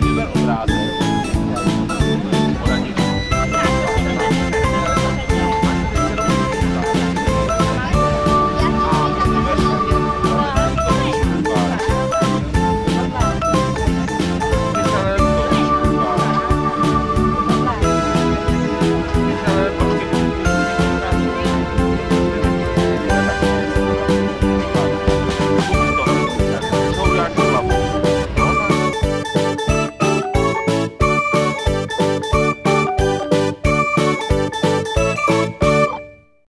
Vyber obrázek.